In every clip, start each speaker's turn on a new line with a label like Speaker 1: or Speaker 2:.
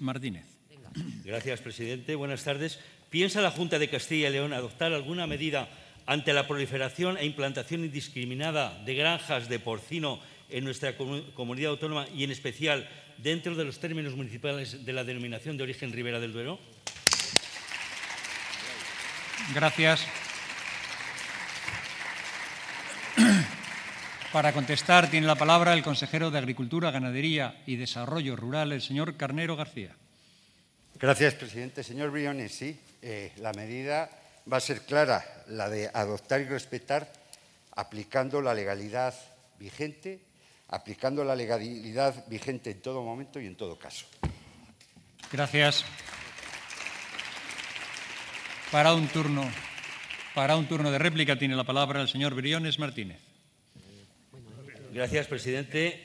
Speaker 1: Martínez.
Speaker 2: Gracias, presidente. Buenas tardes. ¿Piensa la Junta de Castilla y León adoptar alguna medida ante la proliferación e implantación indiscriminada de granjas de porcino en nuestra comunidad autónoma y, en especial, dentro de los términos municipales de la denominación de origen Ribera del Duero?
Speaker 1: Gracias. Para contestar tiene la palabra el consejero de Agricultura, Ganadería y Desarrollo Rural, el señor Carnero García.
Speaker 3: Gracias, presidente. Señor Briones, sí, eh, la medida va a ser clara, la de adoptar y respetar aplicando la legalidad vigente, aplicando la legalidad vigente en todo momento y en todo caso.
Speaker 1: Gracias. Para un turno, para un turno de réplica tiene la palabra el señor Briones Martínez.
Speaker 2: Gracias, presidente.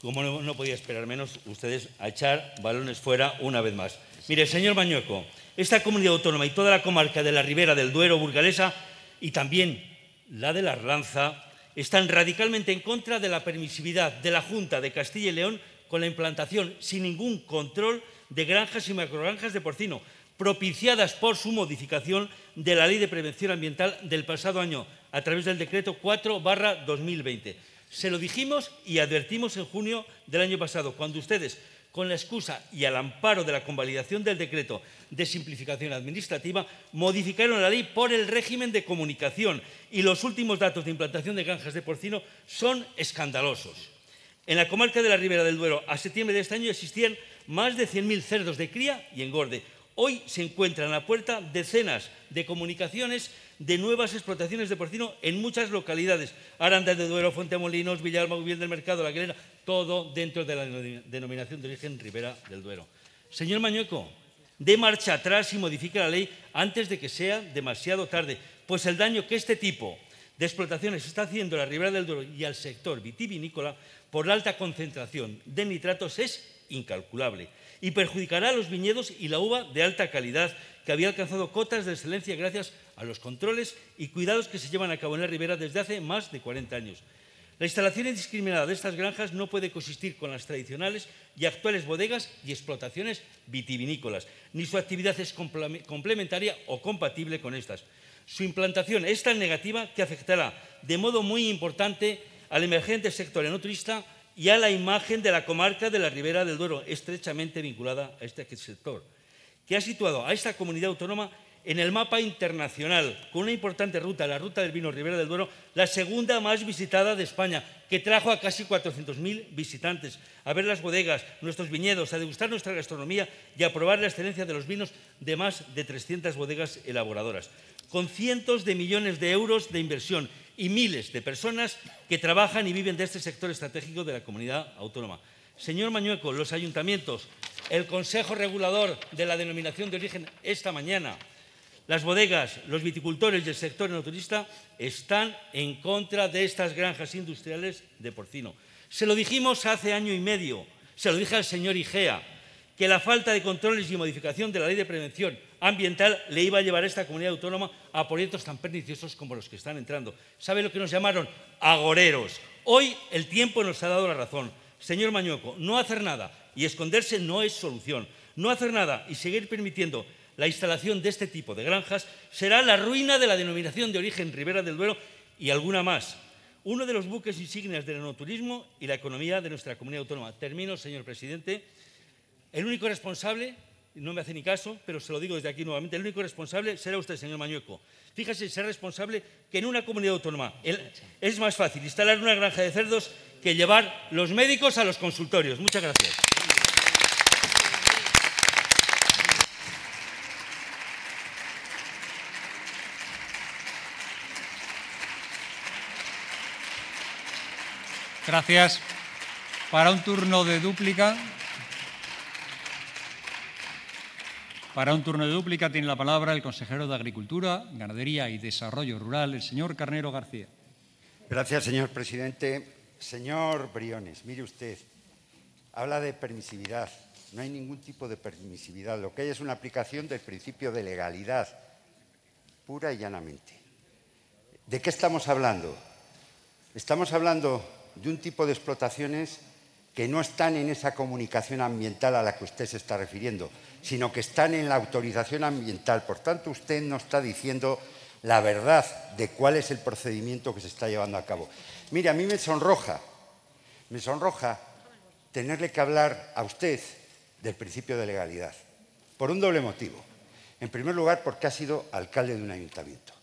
Speaker 2: Como no, podía esperar menos, ustedes a echar balones fuera una vez más. Mire, señor Mañueco, esta comunidad autónoma y toda la comarca de la Ribera del Duero, Burgalesa y también la de la Arlanza están radicalmente en contra de la permisividad de la Junta de Castilla y León con la implantación sin ningún control de granjas y macrogranjas de porcino, propiciadas por su modificación de la Ley de Prevención Ambiental del pasado año a través del Decreto 4-2020. Se lo dijimos y advertimos en junio del año pasado, cuando ustedes, con la excusa y al amparo de la convalidación del decreto de simplificación administrativa, modificaron la ley por el régimen de comunicación y los últimos datos de implantación de granjas de porcino son escandalosos. En la comarca de la Ribera del Duero, a septiembre de este año existían más de 100.000 cerdos de cría y engorde, Hoy se encuentran a la puerta decenas de comunicaciones de nuevas explotaciones de porcino en muchas localidades. Aranda de Duero, Fuentemolinos, Villalba, Bien del Mercado, La Galera, todo dentro de la denominación de origen Ribera del Duero. Señor Mañueco, dé marcha atrás y modifique la ley antes de que sea demasiado tarde, pues el daño que este tipo de explotaciones está haciendo a la Ribera del Duero y al sector vitivinícola por la alta concentración de nitratos es incalculable y perjudicará a los viñedos y la uva de alta calidad que había alcanzado cotas de excelencia gracias a los controles y cuidados que se llevan a cabo en la ribera desde hace más de 40 años. La instalación indiscriminada de estas granjas no puede coexistir con las tradicionales y actuales bodegas y explotaciones vitivinícolas, ni su actividad es complementaria o compatible con estas. Su implantación es tan negativa que afectará de modo muy importante al emergente sector enoturista y a la imagen de la comarca de la Ribera del Duero, estrechamente vinculada a este sector, que ha situado a esta comunidad autónoma en el mapa internacional, con una importante ruta, la ruta del vino Ribera del Duero, la segunda más visitada de España, que trajo a casi 400.000 visitantes a ver las bodegas, nuestros viñedos, a degustar nuestra gastronomía y a probar la excelencia de los vinos de más de 300 bodegas elaboradoras, con cientos de millones de euros de inversión y miles de personas que trabajan y viven de este sector estratégico de la comunidad autónoma. Señor Mañueco, los ayuntamientos, el Consejo Regulador de la Denominación de Origen esta mañana, las bodegas, los viticultores y el sector enoturista están en contra de estas granjas industriales de porcino. Se lo dijimos hace año y medio, se lo dije al señor Igea, que la falta de controles y modificación de la ley de prevención ambiental le iba a llevar a esta comunidad autónoma a proyectos tan perniciosos como los que están entrando. ¿Sabe lo que nos llamaron? Agoreros. Hoy el tiempo nos ha dado la razón. Señor Mañueco, no hacer nada y esconderse no es solución. No hacer nada y seguir permitiendo la instalación de este tipo de granjas será la ruina de la denominación de origen Ribera del Duero y alguna más. Uno de los buques insignias del enoturismo y la economía de nuestra comunidad autónoma. Termino, señor presidente. El único responsable, no me hace ni caso, pero se lo digo desde aquí nuevamente, el único responsable será usted, señor Mañueco. Fíjese, ser responsable que en una comunidad autónoma es más fácil instalar una granja de cerdos que llevar los médicos a los consultorios. Muchas gracias.
Speaker 1: Gracias. Para un turno de dúplica, Para un turno de dúplica tiene la palabra el consejero de Agricultura, Ganadería y Desarrollo Rural, el señor Carnero García.
Speaker 3: Gracias, señor presidente. Señor Briones, mire usted, habla de permisividad. No hay ningún tipo de permisividad. Lo que hay es una aplicación del principio de legalidad, pura y llanamente. ¿De qué estamos hablando? Estamos hablando de un tipo de explotaciones que no están en esa comunicación ambiental a la que usted se está refiriendo, sino que están en la autorización ambiental. Por tanto, usted no está diciendo la verdad de cuál es el procedimiento que se está llevando a cabo. Mire, a mí me sonroja, me sonroja tenerle que hablar a usted del principio de legalidad, por un doble motivo. En primer lugar, porque ha sido alcalde de un ayuntamiento.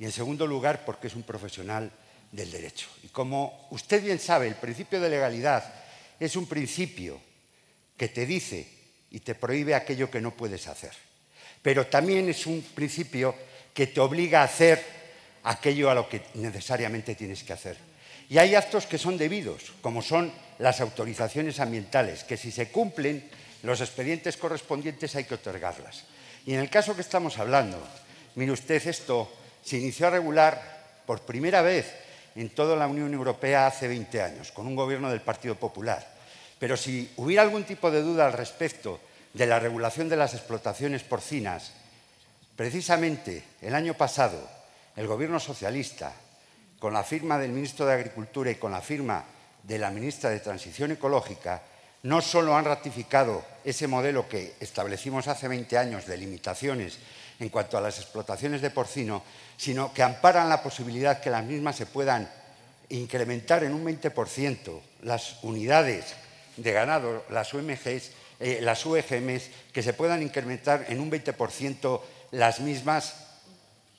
Speaker 3: Y en segundo lugar, porque es un profesional del derecho. Y como usted bien sabe, el principio de legalidad es un principio que te dice y te prohíbe aquello que no puedes hacer. Pero también es un principio que te obliga a hacer aquello a lo que necesariamente tienes que hacer. Y hay actos que son debidos, como son las autorizaciones ambientales, que si se cumplen, los expedientes correspondientes hay que otorgarlas. Y en el caso que estamos hablando, mire usted, esto se inició a regular por primera vez en toda la Unión Europea hace 20 años, con un gobierno del Partido Popular. Pero si hubiera algún tipo de duda al respecto de la regulación de las explotaciones porcinas, precisamente el año pasado el gobierno socialista, con la firma del ministro de Agricultura y con la firma de la ministra de Transición Ecológica, no solo han ratificado ese modelo que establecimos hace 20 años de limitaciones en cuanto a las explotaciones de porcino, sino que amparan la posibilidad que las mismas se puedan incrementar en un 20% las unidades de ganado, las UMGs, eh, las UEGMs, que se puedan incrementar en un 20% las mismas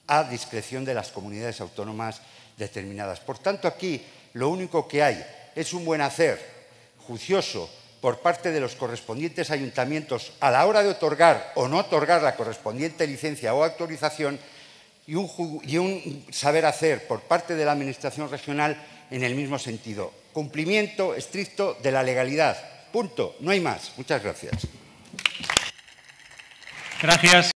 Speaker 3: a discreción de las comunidades autónomas determinadas. Por tanto, aquí lo único que hay es un buen hacer juicioso por parte de los correspondientes ayuntamientos a la hora de otorgar o no otorgar la correspondiente licencia o autorización y un, saber hacer por parte de la Administración regional en el mismo sentido. Cumplimiento estricto de la legalidad. Punto. No hay más. Muchas gracias.
Speaker 1: Gracias.